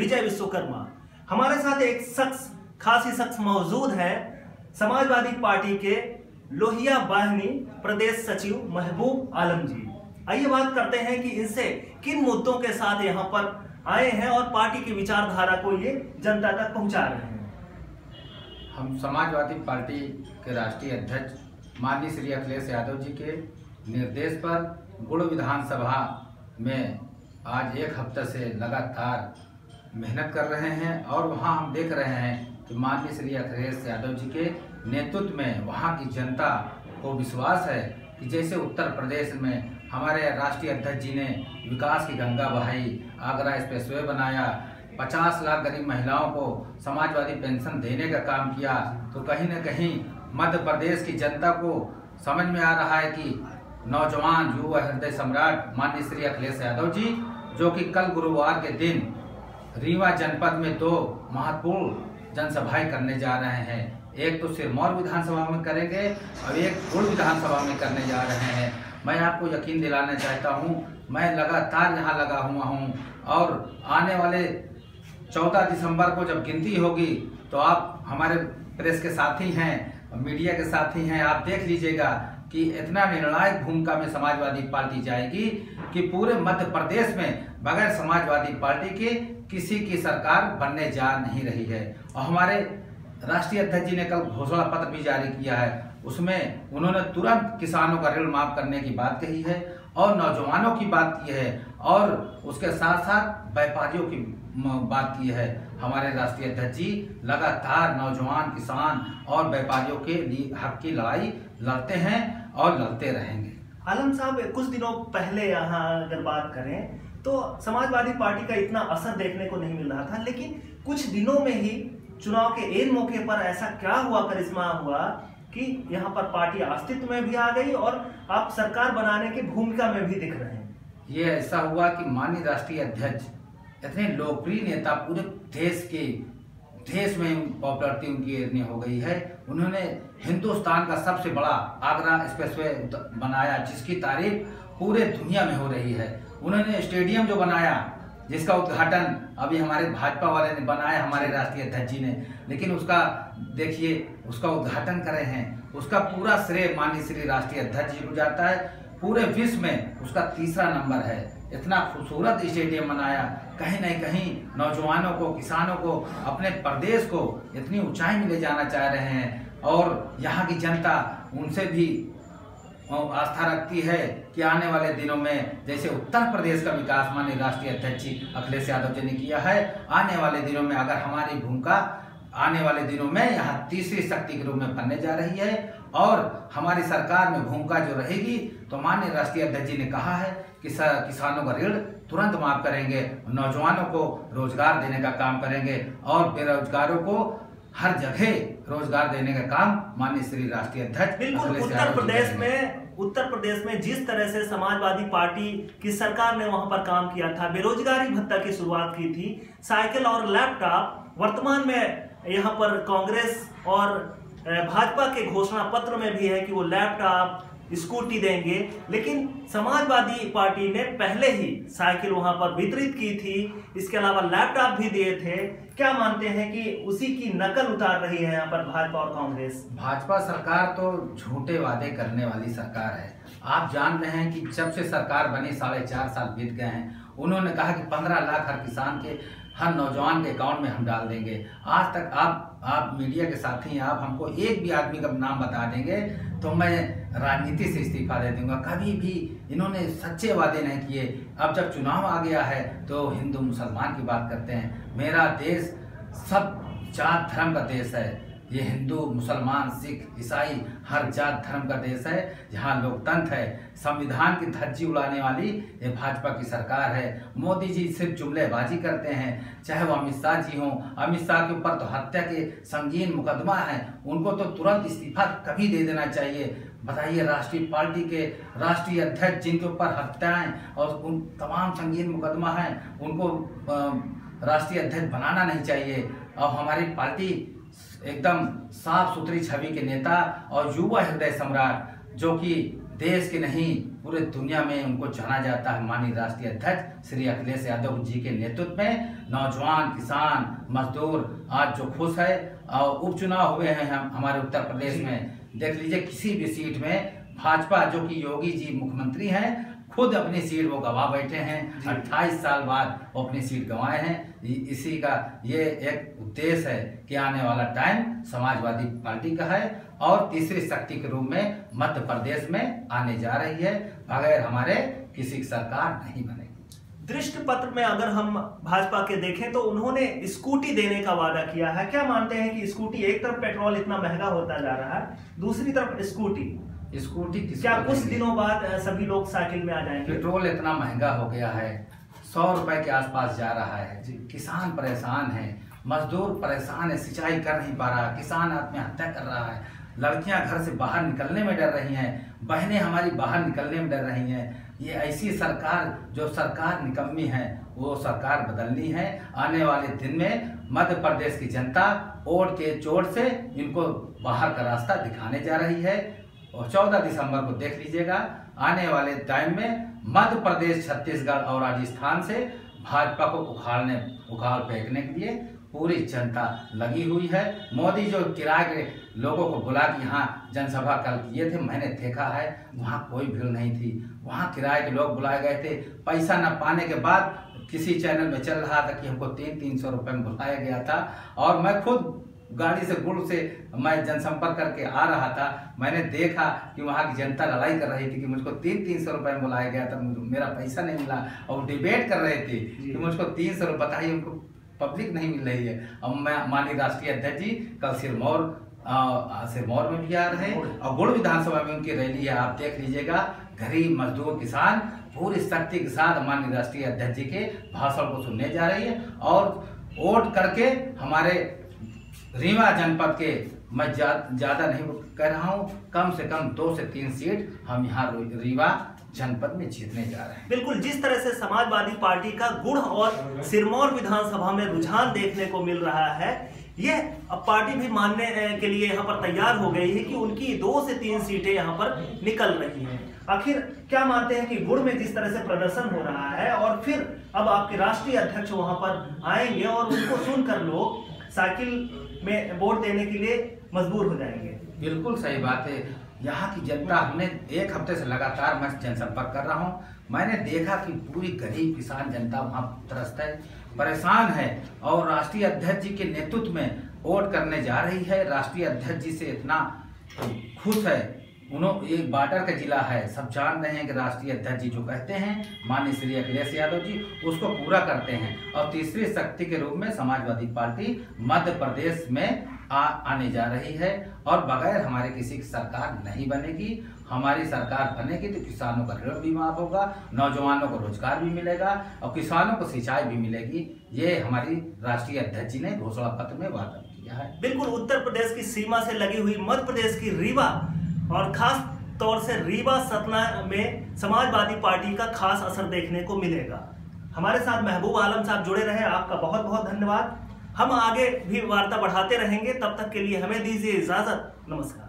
विजय विश्वकर्मा। हमारे साथ एक शख्स, खासी शख्स मौजूद है। समाजवादी पार्टी के लोहिया वाहिनी प्रदेश सचिव महबूब आलम जी। आइए बात करते हैं कि इनसे किन मुद्दों के साथ यहाँ पर आए हैं और पार्टी की विचारधारा को ये जनता तक पहुँचा रहे हैं। हम समाजवादी पार्टी के राष्ट्रीय अध्यक्ष माननीय श्री अखिलेश यादव जी के निर्देश पर गुड़ विधानसभा में आज एक हफ़्ते से लगातार मेहनत कर रहे हैं और वहाँ हम देख रहे हैं कि माननीय श्री अखिलेश यादव जी के नेतृत्व में वहाँ की जनता को विश्वास है कि जैसे उत्तर प्रदेश में हमारे राष्ट्रीय अध्यक्ष जी ने विकास की गंगा बहाई, आगरा एक्सप्रेसवे बनाया, पचास लाख गरीब महिलाओं को समाजवादी पेंशन देने का काम किया तो कहीं न कहीं मध्य प्रदेश की जनता को समझ में आ रहा है कि नौजवान युवा हृदय सम्राट माननीय श्री अखिलेश यादव जी, जो कि कल गुरुवार के दिन रीवा जनपद में दो महत्वपूर्ण जनसभाएँ करने जा रहे हैं। एक तो सिरमौर विधानसभा में करेंगे और एक गुड़ विधानसभा में करने जा रहे हैं। मैं आपको यकीन दिलाना चाहता हूँ, मैं लगातार यहाँ लगा हुआ हूँ और आने वाले चौदह दिसंबर को जब गिनती होगी तो आप हमारे प्रेस के साथी हैं, मीडिया के साथी हैं, आप देख लीजिएगा कि इतना निर्णायक भूमिका में समाजवादी पार्टी जाएगी कि पूरे मध्य प्रदेश में बगैर समाजवादी पार्टी के किसी की सरकार बनने जा नहीं रही है। और हमारे राष्ट्रीय अध्यक्ष जी ने कल घोषणा पत्र भी जारी किया है। उसमें उन्होंने तुरंत किसानों का ऋण माफ़ करने की बात कही है और नौजवानों की बात की है और उसके साथ साथ व्यापारियों की बात की है। हमारे राष्ट्रीय अध्यक्ष जी लगातार नौजवान, किसान और व्यापारियों के लिए हक की लड़ाई लड़ते हैं और लड़ते रहेंगे। आलम साहब कुछ दिनों पहले यहाँ अगर बात करें तो समाजवादी पार्टी का इतना असर देखने को नहीं मिल रहा था लेकिन कुछ दिनों में ही चुनाव के एन मौके पर ऐसा क्या हुआ करिश्मा हुआ कि यहाँ पर पार्टी अस्तित्व में भी आ गई और आप सरकार बनाने की भूमिका में भी दिख रहे हैं। ये ऐसा हुआ कि माननीय राष्ट्रीय अध्यक्ष इतने लोकप्रिय नेता पूरे देश के देश में पॉपुलरिटी उनकी इतनी हो गई है। उन्होंने हिंदुस्तान का सबसे बड़ा आगरा एक्सप्रेसवे बनाया, जिसकी तारीफ़ पूरे दुनिया में हो रही है। उन्होंने स्टेडियम जो बनाया, जिसका उद्घाटन अभी हमारे भाजपा वाले ने बनाया, हमारे राष्ट्रीय अध्यक्ष जी ने, लेकिन उसका देखिए, उसका उद्घाटन करे हैं। उसका पूरा श्रेय माननीय श्री राष्ट्रीय अध्यक्ष जी को जाता है। पूरे विश्व में उसका तीसरा नंबर है। इतना खूबसूरत स्टेडियम बनाया कहीं ना कहीं नौजवानों को, किसानों को, अपने प्रदेश को इतनी ऊंचाई में ले जाना चाह रहे हैं और यहाँ की जनता उनसे भी आस्था रखती है कि आने वाले दिनों में जैसे उत्तर प्रदेश का विकास माननीय राष्ट्रीय अध्यक्ष अखिलेश यादव जी ने किया है, आने वाले दिनों में अगर हमारी भूमिका आने वाले दिनों में यहाँ तीसरी शक्ति के रूप में बनने जा रही है और हमारी सरकार में भूमिका जो रहेगी तो माननीय राष्ट्रीय अध्यक्ष जी ने कहा है कि किसानों का ऋण तुरंत माफ़ करेंगे नौजवानों को रोज़गार देने का काम करेंगे और बेरोजगारों को हर जगह रोज़गार देने का काम माननीय श्री राष्ट्रीय अध्यक्ष बिल्कुल उत्तर प्रदेश में उत्तर प्रदेश में जिस तरह से समाजवादी पार्टी की सरकार ने वहाँ पर काम किया था बेरोजगारी भत्ता की शुरुआत की थी साइकिल और लैपटॉप वर्तमान में यहाँ पर कांग्रेस और भाजपा के घोषणा पत्र में भी है कि वो लैपटॉप, स्कूटी देंगे। लेकिन समाजवादी पार्टी ने पहले ही साइकिल वहाँ पर वितरित की थी। इसके अलावा लैपटॉप भी दिए थे। क्या मानते हैं कि उसी की नकल उतार रही है यहाँ पर भाजपा और कांग्रेस? भाजपा सरकार तो झूठे वादे करने वाली सरकार है। आप जान रहे हैं कि जब से सरकार बनी, साढ़े चार साल बीत गए हैं। उन्होंने कहा कि पंद्रह लाख हर किसान के हर नौजवान के अकाउंट में हम डाल देंगे। आज तक आप आप मीडिया के साथी हैं, आप हमको एक भी आदमी का नाम बता देंगे तो मैं राजनीति से इस्तीफा दे दूँगा। कभी भी इन्होंने सच्चे वादे नहीं किए। अब जब चुनाव आ गया है तो हिंदू मुसलमान की बात करते हैं। मेरा देश सब जात धर्म का देश है। ये हिंदू, मुसलमान, सिख, ईसाई, हर जात, धर्म का देश है, जहाँ लोकतंत्र है। संविधान की धज्जी उड़ाने वाली ये भाजपा की सरकार है। मोदी जी सिर्फ़ जुमलेबाजी करते हैं। चाहे वो अमित शाह जी हों, अमित शाह के ऊपर तो हत्या के संगीन मुकदमा है। उनको तो तुरंत इस्तीफा कभी दे देना चाहिए। बताइए, राष्ट्रीय पार्टी के राष्ट्रीय अध्यक्ष जिनके ऊपर हत्याएँ और उन तमाम संगीन मुकदमा हैं, उनको राष्ट्रीय अध्यक्ष बनाना नहीं चाहिए। और हमारी पार्टी एकदम साफ़ सुथरी छवि के नेता और युवा हृदय सम्राट जो कि देश के नहीं पूरे दुनिया में उनको जाना जाता है माननीय राष्ट्रीय अध्यक्ष श्री अखिलेश यादव जी के नेतृत्व में। नौजवान किसान मजदूर आज जो खुश है और उपचुनाव हुए हैं हम हमारे उत्तर प्रदेश में। देख लीजिए किसी भी सीट में भाजपा जो कि योगी जी मुख्यमंत्री हैं खुद अपनी सीट वो गवा बैठे हैं। 28 साल बाद वो अपनी सीट गंवाए हैं। इसी का ये एक उद्देश्य है कि आने वाला टाइम समाजवादी पार्टी का है और तीसरी शक्ति के रूप में मध्य प्रदेश में आने जा रही है बगैर हमारे किसी की सरकार नहीं बनेगी। दृष्टि पत्र में अगर हम भाजपा के देखें तो उन्होंने स्कूटी देने का वादा किया है। क्या मानते हैं कि स्कूटी एक तरफ़ पेट्रोल इतना महँगा होता जा रहा है दूसरी तरफ़ स्कूटी? स्कूटी क्या कुछ दिनों बाद सभी लोग साइकिल में आ जाएँगे? पेट्रोल इतना महँगा हो गया है सौ रुपए के आसपास जा रहा है। किसान परेशान है मजदूर परेशान है सिंचाई कर नहीं पा रहा किसान आत्महत्या कर रहा है। लड़कियाँ घर से बाहर निकलने में डर रही हैं बहनें हमारी बाहर निकलने में डर रही हैं। ये ऐसी सरकार जो सरकार निकम्मी है वो सरकार बदलनी है। आने वाले दिन में मध्य प्रदेश की जनता वोट के चोट से इनको बाहर का रास्ता दिखाने जा रही है। और 14 दिसंबर को देख लीजिएगा, आने वाले टाइम में मध्य प्रदेश, छत्तीसगढ़ और राजस्थान से भाजपा को उखाड़ने, उखाड़ फेंकने के लिए पूरी जनता लगी हुई है। मोदी जो किराए के लोगों को बुला के यहाँ जनसभा कल किए थे, मैंने देखा है, वहाँ कोई भीड़ नहीं थी। वहाँ किराए के लोग बुलाए गए थे। पैसा न पाने के बाद किसी चैनल में चल रहा था कि हमको तीन तीन सौ रुपये में बुलाया गया था। और मैं खुद गाड़ी से गुड़ से मैं जनसंपर्क करके आ रहा था। मैंने देखा कि वहाँ की जनता लड़ाई कर रही थी कि मुझको तीन तीन सौ रुपये में बुलाया गया था मुझे- मेरा पैसा नहीं मिला। और डिबेट कर रहे थे कि मुझको तीन सौ रुपये बताइए उनको पब्लिक नहीं मिल रही है। अब मैं माननीय राष्ट्रीय अध्यक्ष जी कल सिरमौर सिरमौर में भी आ रहे हैं। और गुड़ विधानसभा में उनकी रैली है आप देख लीजिएगा। गरीब मजदूर किसान पूरी शक्ति के साथ माननीय राष्ट्रीय अध्यक्ष जी के भाषण को सुनने जा रही है। और वोट करके हमारे रीवा जनपद के मैं ज़्यादा जा, नहीं कह रहा हूँ कम से कम दो से तीन सीट हम यहाँ रीवा जनपद में जीतने जा रहे हैं। बिल्कुल जिस तरह से समाजवादी पार्टी का गुड़ और सिरमौर विधानसभा में रुझान देखने को मिल रहा है ये अब पार्टी भी मानने के लिए यहाँ पर तैयार हो गई है कि उनकी दो से तीन सीटें यहाँ पर निकल रही हैं। आखिर क्या मानते हैं कि गुड़ में जिस तरह से प्रदर्शन हो रहा है और फिर अब आपके राष्ट्रीय अध्यक्ष वहाँ पर आएँगे और उनको सुनकर लोग साइकिल में वोट देने के लिए मजबूर हो जाएँगे। बिल्कुल सही बात है। यहाँ की जनता, हमने एक हफ़्ते से लगातार मैं जनसंपर्क कर रहा हूँ। मैंने देखा कि पूरी गरीब किसान जनता वहाँ त्रस्त है, परेशान है और राष्ट्रीय अध्यक्ष जी के नेतृत्व में वोट करने जा रही है। राष्ट्रीय अध्यक्ष जी से इतना खुश है उन्होंने एक बार्डर का जिला है। सब जान रहे हैं कि राष्ट्रीय अध्यक्ष जी जो कहते हैं माननीय श्री अखिलेश यादव जी उसको पूरा करते हैं। और तीसरी शक्ति के रूप में समाजवादी पार्टी मध्य प्रदेश में आ, आने जा रही है। और बगैर हमारे किसी की सरकार नहीं बनेगी हमारी सरकार बनेगी तो किसानों का ऋण भी माफ़ होगा नौजवानों को रोज़गार भी मिलेगा और किसानों को सिंचाई भी मिलेगी। ये हमारी राष्ट्रीय अध्यक्ष जी ने घोषणा पत्र में वादा किया है। बिल्कुल उत्तर प्रदेश की सीमा से लगी हुई मध्य प्रदेश की रीवा और खास तौर से रीवा सतना में समाजवादी पार्टी का खास असर देखने को मिलेगा। हमारे साथ महबूब आलम साहब जुड़े रहे, आपका बहुत बहुत धन्यवाद। हम आगे भी वार्ता बढ़ाते रहेंगे, तब तक के लिए हमें दीजिए इजाज़त। नमस्कार।